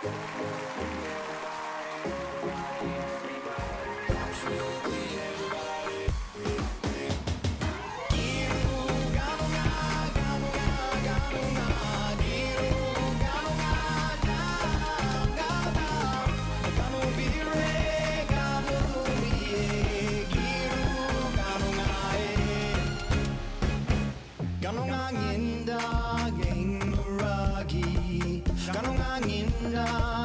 Ganong angin daging meragi Ganong angin daging